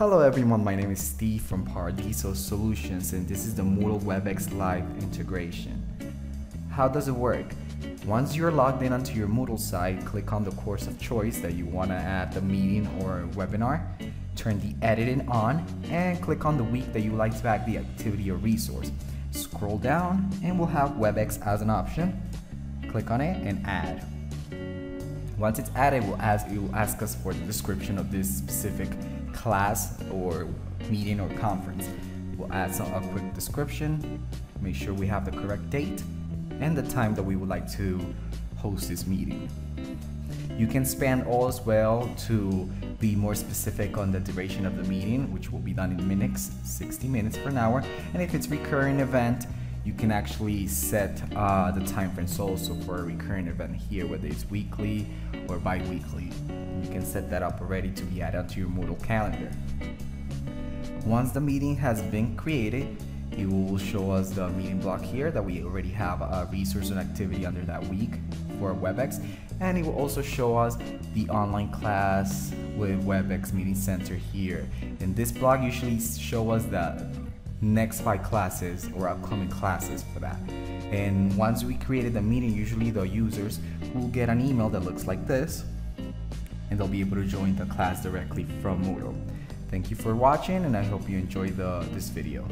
Hello everyone, my name is Steve from Paradiso Solutions and this is the Moodle WebEx Live integration. How does it work? Once you're logged in onto your Moodle site, click on the course of choice that you want to add the meeting or webinar, turn the editing on, and click on the week that you'd like to add the activity or resource. Scroll down and we'll have WebEx as an option. Click on it and add. Once it's added, we'll ask, it will ask us for the description of this specific class or meeting or conference. We'll add some, a quick description, make sure we have the correct date, and the time that we would like to host this meeting. You can span all as well to be more specific on the duration of the meeting, which will be done in minutes, 60 minutes per hour. And if it's recurring event, you can actually set uh, the time frame. So also for a recurring event here, whether it's weekly or bi-weekly, you can set that up already to be added to your Moodle calendar. Once the meeting has been created, it will show us the meeting block here that we already have a resource and activity under that week for WebEx. And it will also show us the online class with WebEx Meeting Center here. And this block usually show us the next five classes or upcoming classes for that. And once we created the meeting, usually the users will get an email that looks like this and they'll be able to join the class directly from Moodle. Thank you for watching and I hope you enjoyed the, this video.